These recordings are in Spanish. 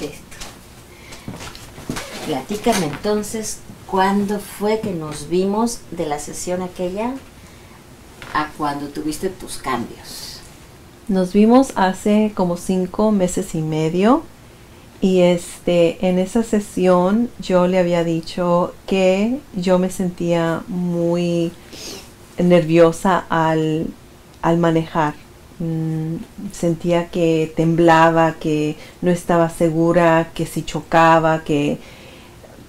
de esto. Platícame entonces, ¿cuándo fue que nos vimos de la sesión aquella a cuando tuviste tus cambios? Nos vimos hace como cinco meses y medio y este en esa sesión yo le había dicho que yo me sentía muy nerviosa al, al manejar. Mm, sentía que temblaba, que no estaba segura, que si chocaba, que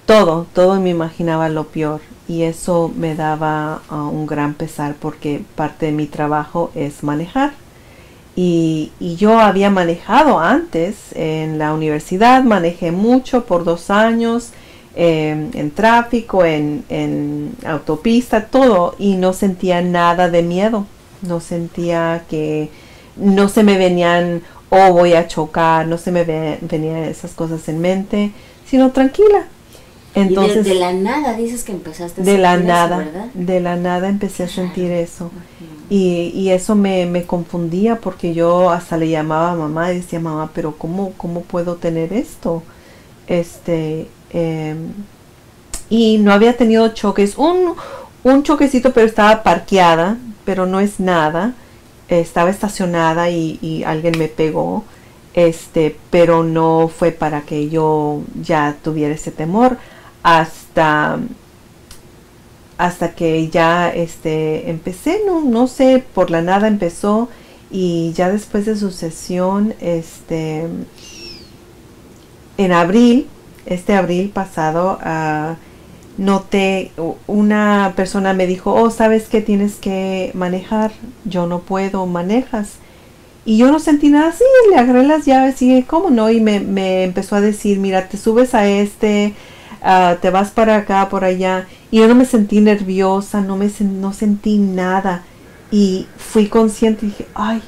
todo, todo me imaginaba lo peor y eso me daba uh, un gran pesar porque parte de mi trabajo es manejar. Y, y, yo había manejado antes en la universidad, manejé mucho por dos años eh, en tráfico, en, autopista, todo y no sentía nada de miedo, no sentía que no se me venían o oh, voy a chocar, no se me venían esas cosas en mente, sino tranquila, entonces, y de, la nada dices que empezaste a de la nada, ¿verdad? De la nada empecé a sentir eso. y, y, eso me, me, confundía porque yo hasta le llamaba a mamá y decía, mamá, pero ¿cómo, cómo puedo tener esto? Este, eh, y no había tenido choques. Un, un choquecito, pero estaba parqueada, pero no es nada. estaba estacionada y, alguien me pegó este, pero no fue para que yo ya tuviera ese temor hasta hasta que ya este empecé no no sé por la nada empezó y ya después de su sesión este en abril este abril pasado uh, noté una persona me dijo oh sabes que tienes que manejar yo no puedo manejas y yo no sentí nada así le agarré las llaves y cómo no y me, me empezó a decir mira te subes a este Ah, te vas para acá, por allá. Y yo no me sentí nerviosa, no, me no sentí nada. Y fui consciente y dije, ay,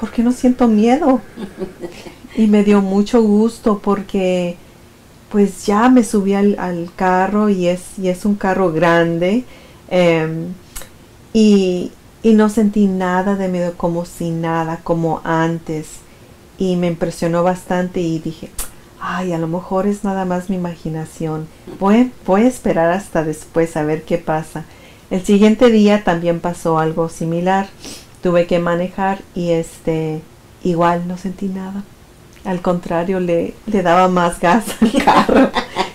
¿por qué no siento miedo? y me dio mucho gusto porque pues ya me subí al, carro y es, y es un carro grande. Em, y, y no sentí nada de miedo como si nada, como antes. Y me impresionó bastante y dije, ay, a lo mejor es nada más mi imaginación. Voy, voy a esperar hasta después a ver qué pasa. El siguiente día también pasó algo similar. Tuve que manejar y este, igual no sentí nada. Al contrario, le, le daba más gas al carro,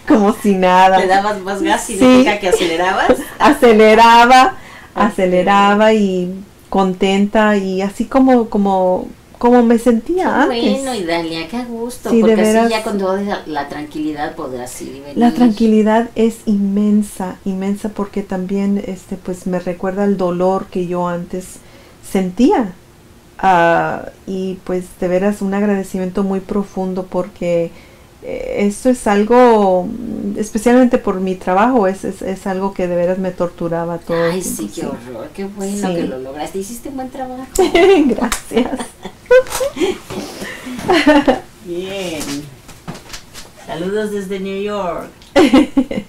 como si nada. ¿Le dabas más gas significa que acelerabas? Aceleraba, aceleraba y contenta y así como, como como me sentía antes. Bueno, y Dalia, qué gusto, porque así ya cuando la, la tranquilidad podrás ir y venir. La tranquilidad es inmensa, inmensa porque también este pues me recuerda el dolor que yo antes sentía. Uh, y pues de veras un agradecimiento muy profundo porque eh, esto es algo, especialmente por mi trabajo, es, es, es, algo que de veras me torturaba todo. Ay, sí, qué horror, qué bueno que lo lograste. Hiciste un buen trabajo. Gracias. Bien. Saludos desde New York.